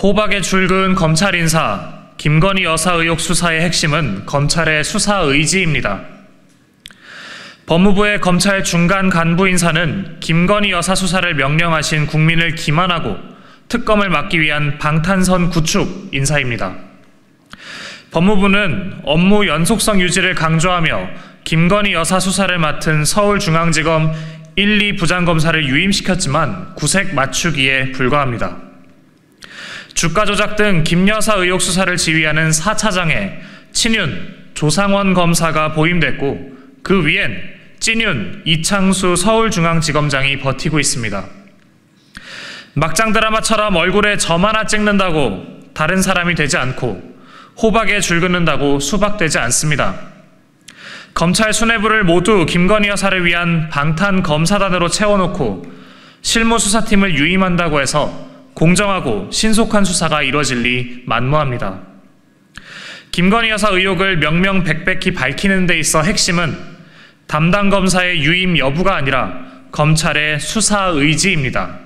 호박에 줄그은 검찰 인사, 김건희 여사 의혹 수사의 핵심은 검찰의 수사 의지입니다. 법무부의 검찰 중간 간부 인사는 김건희 여사 수사를 명령하신 국민을 기만하고 특검을 막기 위한 방탄선 구축 인사입니다. 법무부는 업무 연속성 유지를 강조하며 김건희 여사 수사를 맡은 서울중앙지검 1, 2 부장검사를 유임시켰지만 구색 맞추기에 불과합니다. 주가 조작 등 김여사 의혹 수사를 지휘하는 4차장에 친윤 조상원 검사가 보임됐고 그 위엔 찐윤 이창수 서울중앙지검장이 버티고 있습니다. 막장 드라마처럼 얼굴에 점 하나 찍는다고 다른 사람이 되지 않고 호박에 줄 긋는다고 수박되지 않습니다. 검찰 수뇌부를 모두 김건희 여사를 위한 방탄 검사단으로 채워놓고 실무 수사팀을 유임한다고 해서 공정하고 신속한 수사가 이뤄질 리 만무합니다. 김건희 여사 의혹을 명명백백히 밝히는 데 있어 핵심은 담당 검사의 유임 여부가 아니라 검찰의 수사 의지입니다.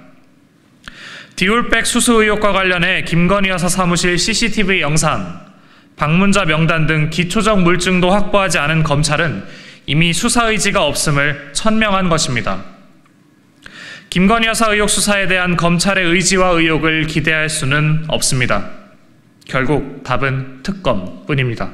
디올백 수수 의혹과 관련해 김건희 여사 사무실 CCTV 영상, 방문자 명단 등 기초적 물증도 확보하지 않은 검찰은 이미 수사 의지가 없음을 천명한 것입니다. 김건희 여사 의혹 수사에 대한 검찰의 의지와 의혹을 기대할 수는 없습니다. 결국 답은 특검뿐입니다.